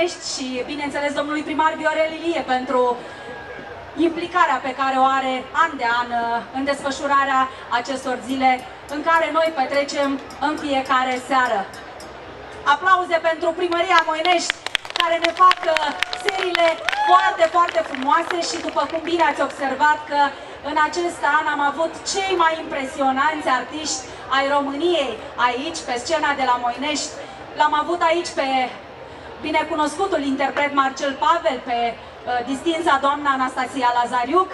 primăriei Moinești și, bineînțeles, domnului primar Viorel Ilie pentru implicarea pe care o are an de an uh, în desfășurarea acestor zile în care noi petrecem în fiecare seară. Aplauze pentru primăria Moinești care ne fac uh, seriile foarte, foarte frumoase și după cum bine ați observat că în acest an am avut cei mai impresionanți artiști ai României aici, pe scena de la Moinești. L-am avut aici pe binecunoscutul interpret Marcel Pavel, pe uh, distința doamna Anastasia Lazariuc,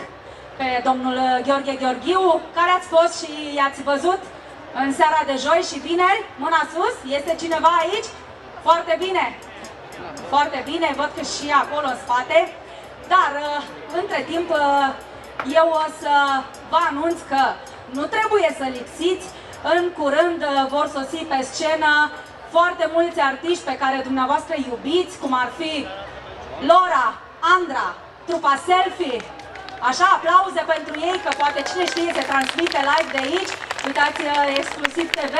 pe domnul uh, Gheorghe Gheorghiu, care ați fost și i-ați văzut în seara de joi și vineri. Mâna sus, este cineva aici? Foarte bine! Foarte bine, văd că și acolo în spate. Dar, uh, între timp, uh, eu o să vă anunț că nu trebuie să lipsiți. În curând uh, vor sosi pe scenă foarte mulți artiști pe care dumneavoastră iubiți, cum ar fi Lora, Andra, trupa Selfie, Așa, aplauze pentru ei, că poate cine știe se transmite live de aici. Uitați, exclusiv TV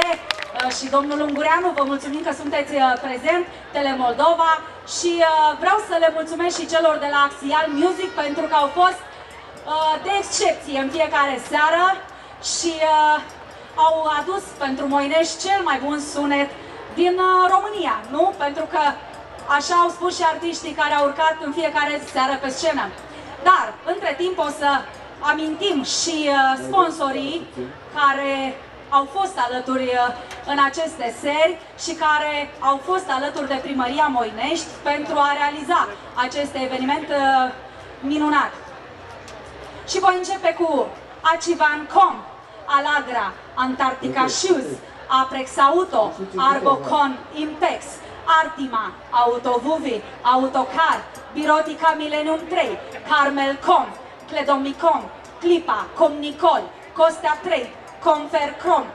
și domnul Ungureanu, vă mulțumim că sunteți prezent, Tele Moldova și vreau să le mulțumesc și celor de la Axial Music pentru că au fost Uh, de excepție în fiecare seară și uh, au adus pentru Moinești cel mai bun sunet din uh, România, nu? Pentru că așa au spus și artiștii care au urcat în fiecare seară pe scenă. Dar, între timp, o să amintim și sponsorii care au fost alături în aceste seri și care au fost alături de Primăria Moinești pentru a realiza acest eveniment minunat. Și voi începe cu Acivan.com, Alagra, Antarctica Shoes, Aprex Auto, Arbocon Impex, Artima, Autovuvi, Autocar, Birotica Millennium 3, Carmel.com, Cledomicom, Clipa, Comnicol, Costea 3, Confercrom,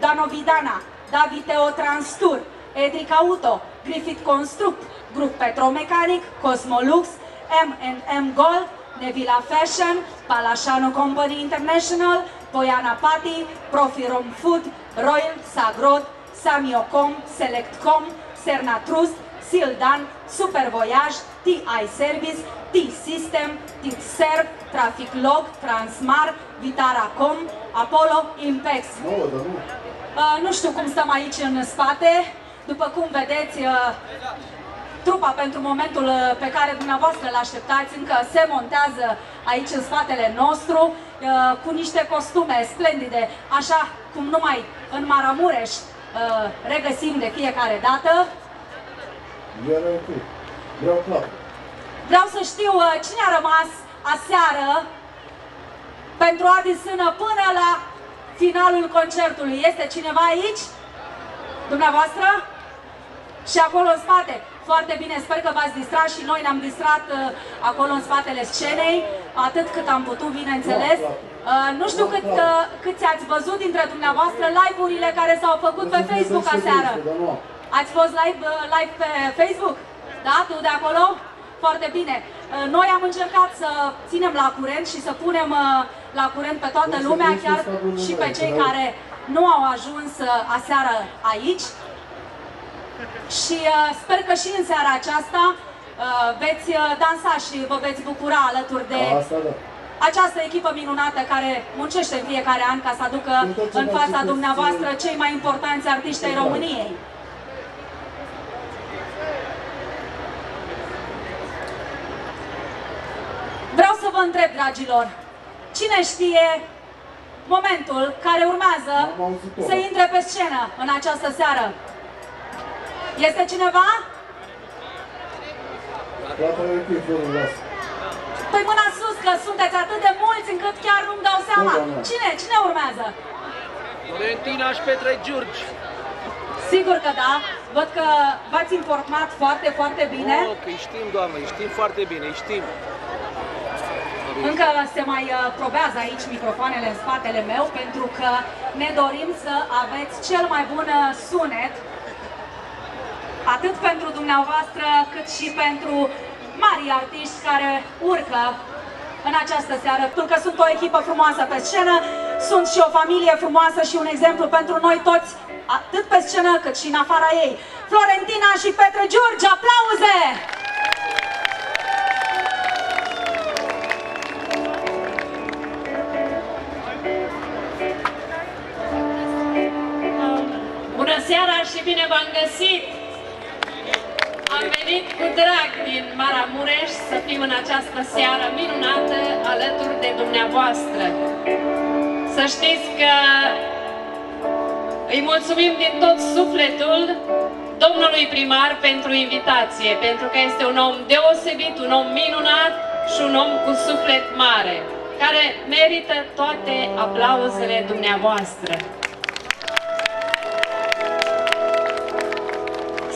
Danovidana, Daviteo Transtur, Edric Auto, Griffith Construct, Grup Petromecanic, Cosmolux, M&M Gold, Nevila Fashion, Palasciano Company International, Poiana Pati, Profirom Food, Royal Sagrod, Samiocom, Selectcom, Sernatrust, Sildan, Super Voyage, TI Service, T-System, T-Serv, Traffic Log, Transmar, Vitaracom, Apollo, Impex. Nu, dar nu. Uh, nu știu cum stăm aici în spate. După cum vedeți, uh, trupa pentru momentul uh, pe care dumneavoastră îl așteptați încă se montează aici în spatele nostru uh, cu niște costume splendide, așa cum numai în Maramureș uh, regăsim de fiecare dată. Vreau să știu cine a rămas aseară pentru a Sână până la finalul concertului. Este cineva aici? Dumneavoastră? Și acolo în spate. Foarte bine, sper că v-ați distrat și noi ne-am distrat uh, acolo în spatele scenei, atât cât am putut, bineînțeles. Uh, nu știu cât, uh, câți ați văzut dintre dumneavoastră live-urile care s-au făcut pe Facebook aseară. Ați fost live, uh, live pe Facebook? Da? Tu de acolo? Foarte bine. Uh, noi am încercat să ținem la curent și să punem uh, la curent pe toată lumea, chiar și pe cei care nu au ajuns uh, aseară aici și uh, sper că și în seara aceasta uh, veți uh, dansa și vă veți bucura alături de Asta, da. această echipă minunată care muncește în fiecare an ca să aducă în fața dumneavoastră cei mai importanți artiști ai României. Vreau să vă întreb, dragilor, cine știe momentul care urmează să intre pe scenă în această seară? Este cineva? Păi mâna sus, că sunteți atât de mulți încât chiar nu-mi dau seama. Cine? Cine urmează? Valentina și Petre Giurgi. Sigur că da. Văd că v-ați informat foarte, foarte bine. Oh, că știm, doamne, știm foarte bine, știm. Încă se mai uh, probează aici microfoanele în spatele meu pentru că ne dorim să aveți cel mai bun uh, sunet atât pentru dumneavoastră, cât și pentru mari artiști care urcă în această seară, pentru că sunt o echipă frumoasă pe scenă, sunt și o familie frumoasă și un exemplu pentru noi toți, atât pe scenă cât și în afara ei. Florentina și Petre Giurgi. Aplauze! Maramureș să fim în această seară minunată alături de dumneavoastră. Să știți că îi mulțumim din tot sufletul domnului primar pentru invitație, pentru că este un om deosebit, un om minunat și un om cu suflet mare, care merită toate aplauzele dumneavoastră.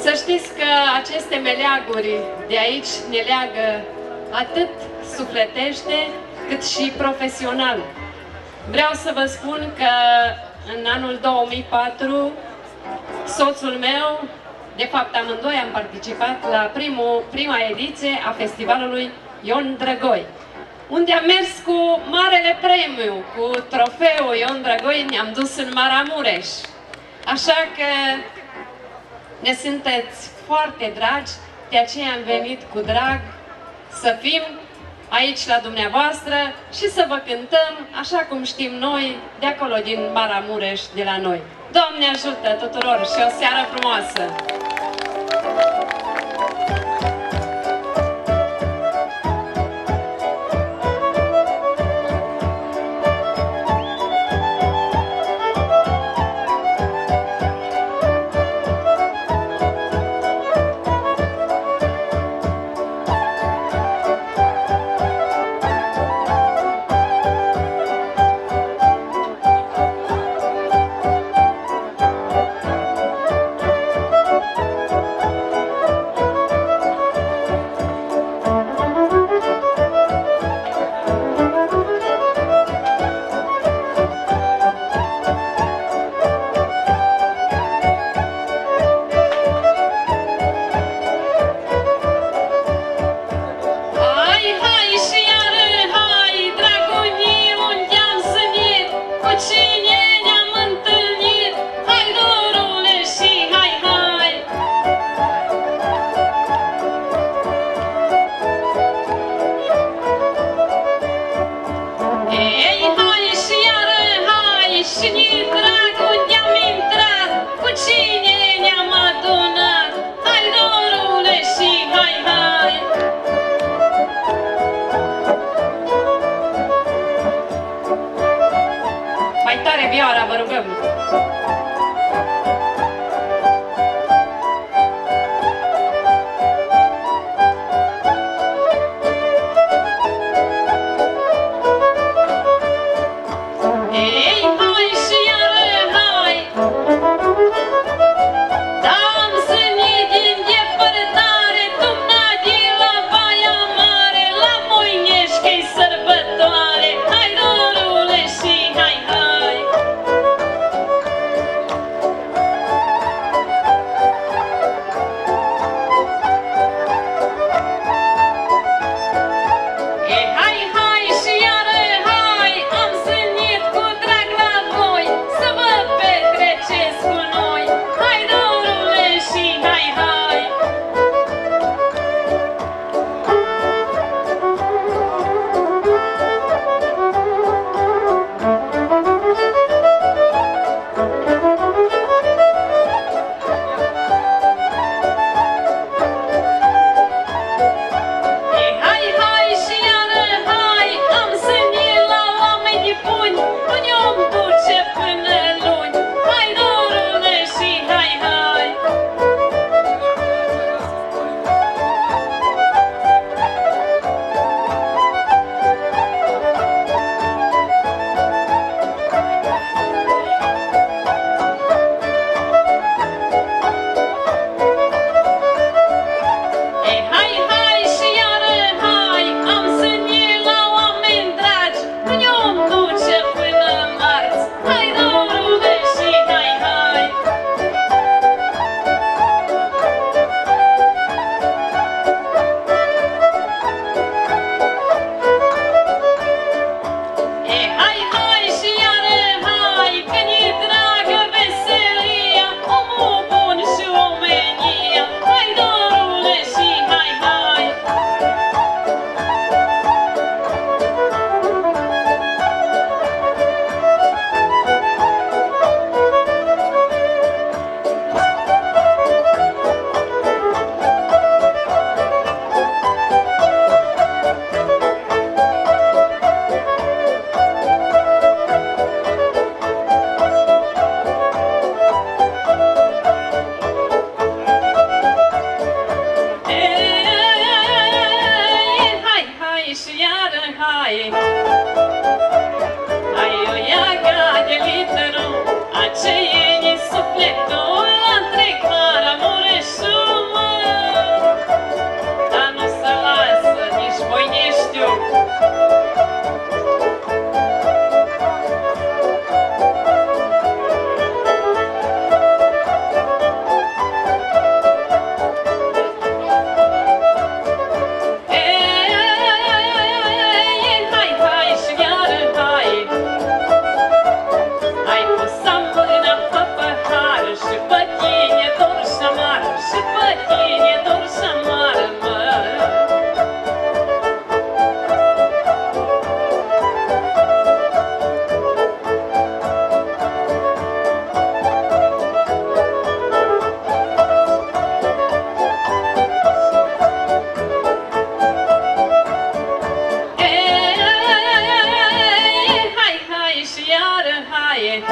Să știți că aceste meleaguri de aici ne leagă atât sufletește cât și profesional. Vreau să vă spun că în anul 2004 soțul meu, de fapt amândoi am participat la primul, prima ediție a festivalului Ion Drăgoi, unde am mers cu marele premiu, cu trofeul Ion Drăgoi, ne-am dus în Maramureș. Așa că ne sunteți foarte dragi, de aceea am venit cu drag să fim aici la dumneavoastră și să vă cântăm așa cum știm noi de acolo din Maramureș, de la noi. Doamne ajută tuturor și o seară frumoasă! jaren haaien.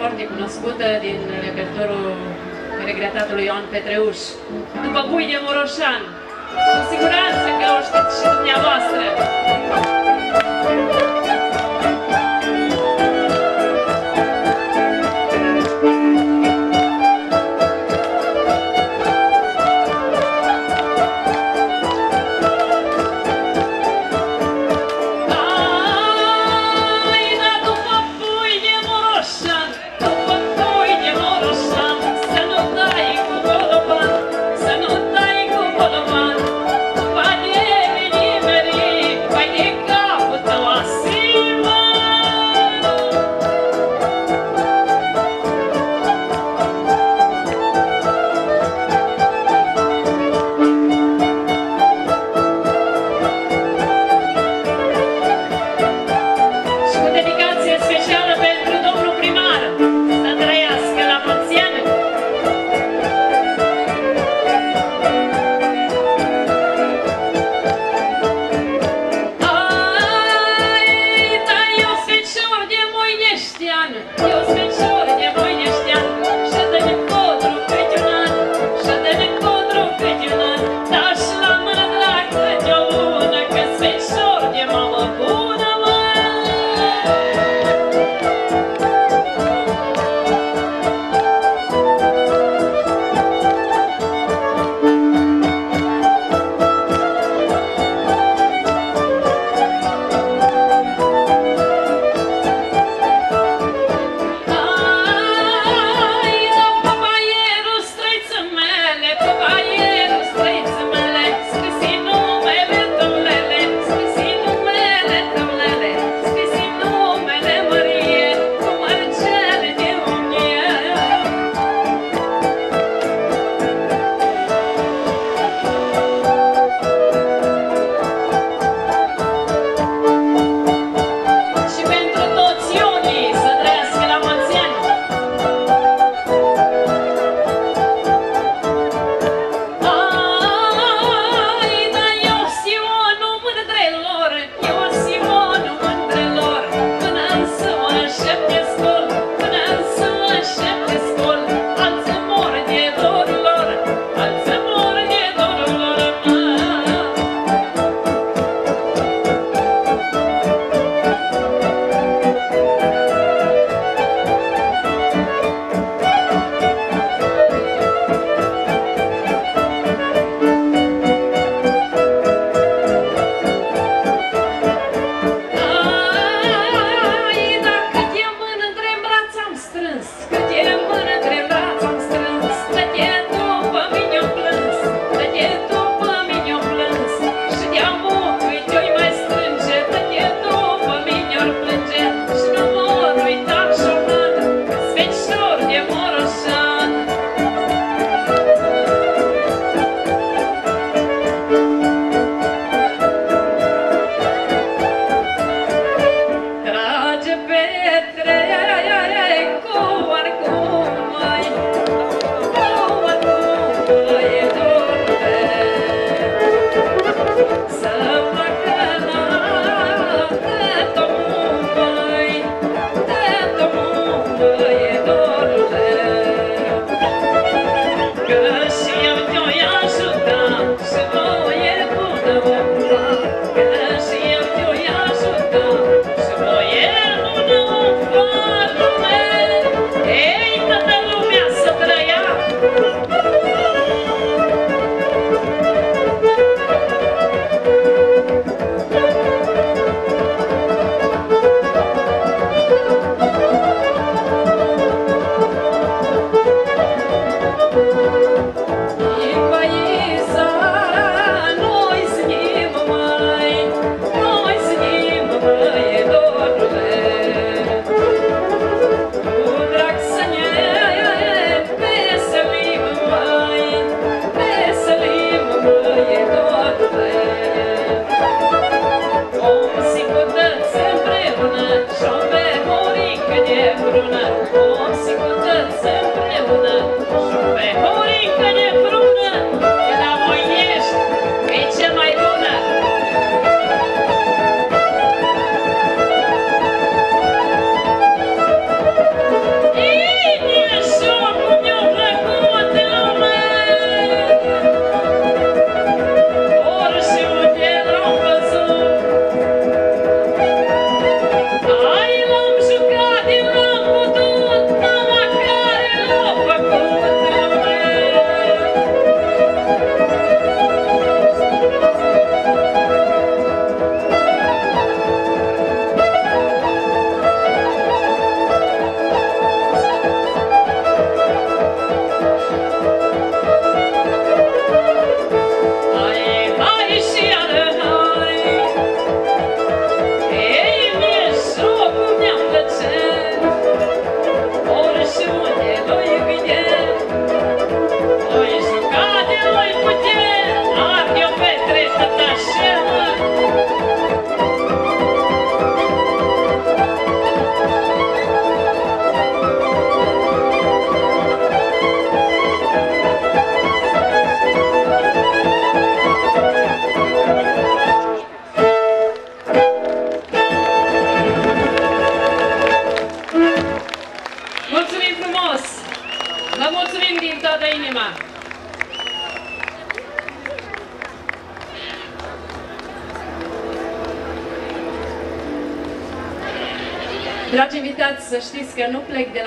foarte cunoscută din repertorul regretatului Ioan Petreuș. După Pui Moroșan, cu siguranță că o știți și dumneavoastră. Thank you.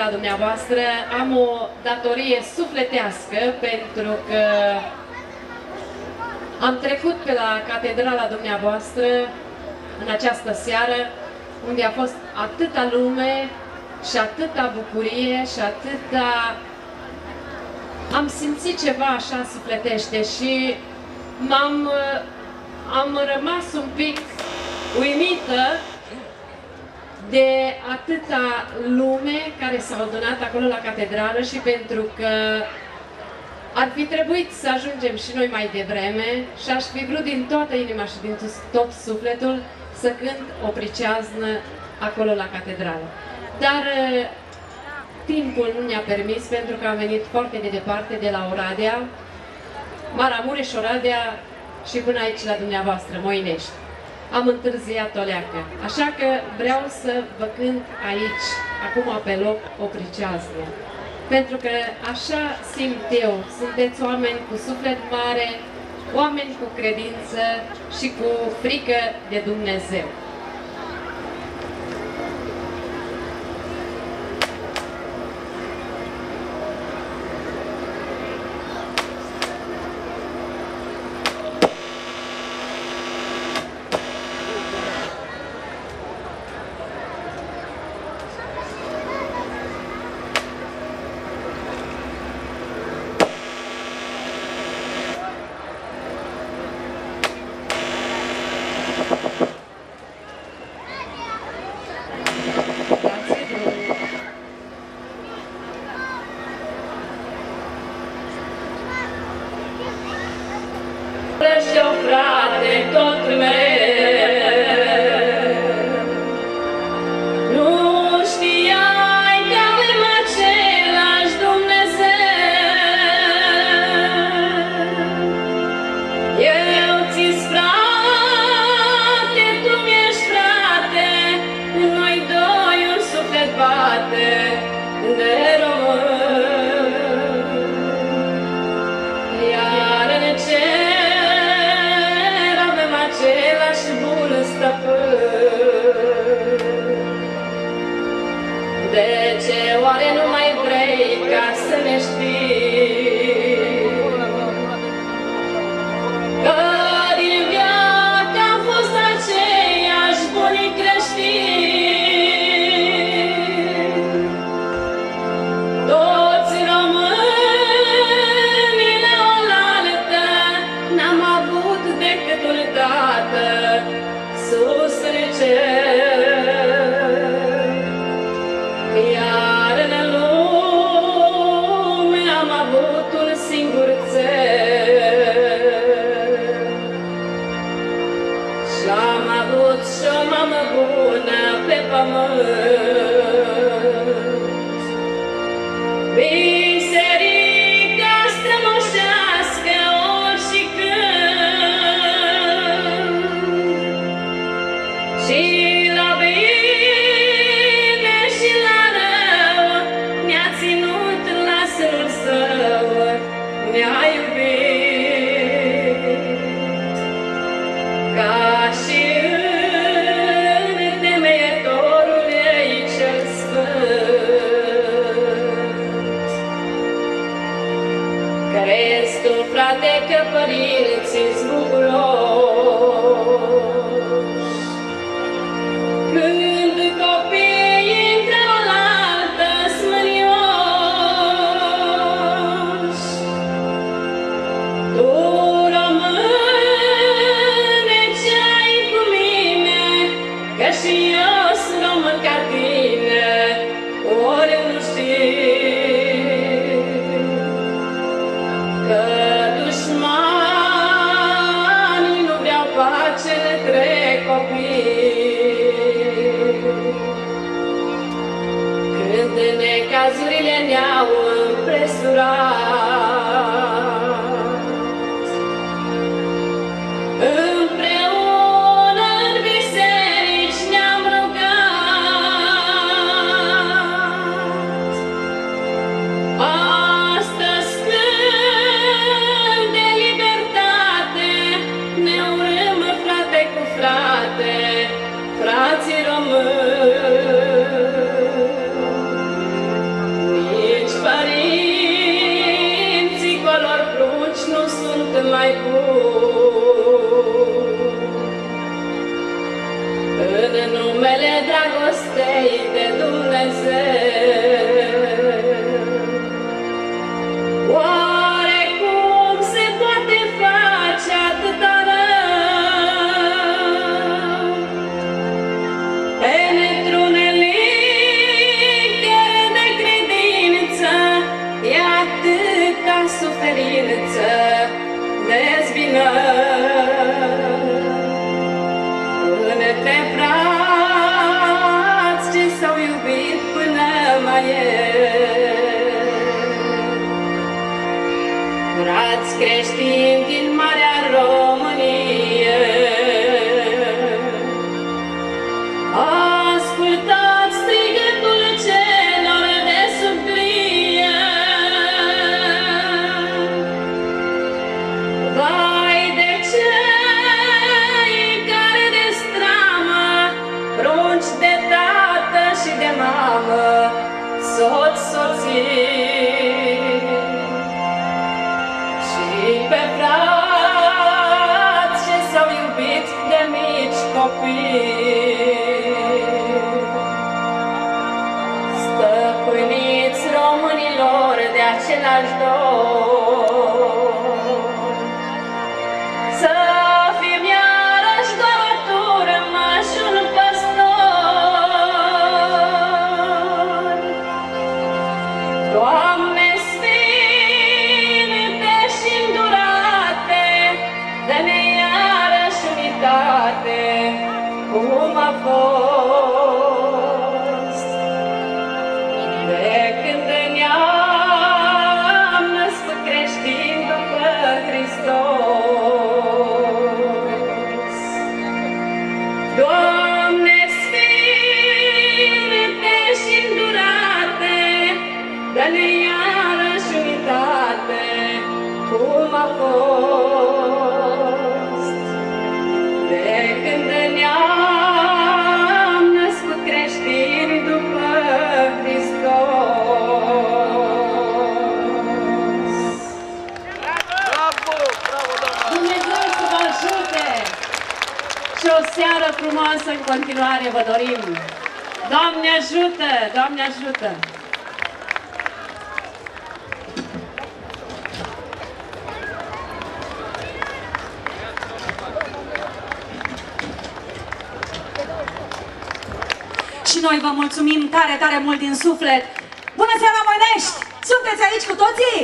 La dumneavoastră, am o datorie sufletească pentru că am trecut pe la catedrala dumneavoastră în această seară, unde a fost atâta lume și atâta bucurie și atâta... Am simțit ceva așa sufletește și m-am am rămas un pic uimită de atâta lume care s-au adunat acolo la catedrală și pentru că ar fi trebuit să ajungem și noi mai devreme și aș fi vrut din toată inima și din tot sufletul să cânt o priceaznă acolo la catedrală. Dar uh, timpul nu ne-a permis pentru că am venit foarte de departe de la Oradea, Maramureș, Oradea și până aici la dumneavoastră, Moinești. Am întârziat o leacă, așa că vreau să vă cânt aici, acum pe loc, o priceaznă. Pentru că așa simt eu, sunteți oameni cu suflet mare, oameni cu credință și cu frică de Dumnezeu. que parir exists dă-ne iarăși unitate, cum a fost. De când ne-am născut creștini după Hristos. Bravo! Bravo, doamna! Dumnezeu să vă ajute! Și o seară frumoasă în continuare vă dorim! Doamne ajută! Doamne ajută! Noi vă mulțumim tare, tare mult din suflet. Bună seara, Mănești! Sunteți aici cu toții?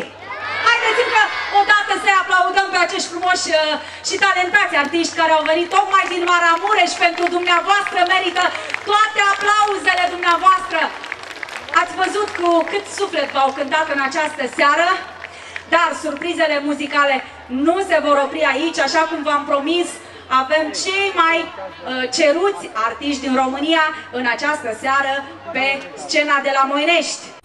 Haideți încă o dată să aplaudăm pe acești frumoși uh, și talentați artiști care au venit tocmai din Maramureș pentru dumneavoastră merită toate aplauzele dumneavoastră. Ați văzut cu cât suflet v-au cântat în această seară, dar surprizele muzicale nu se vor opri aici, așa cum v-am promis, avem cei mai uh, ceruți artiști din România în această seară pe scena de la Moinești.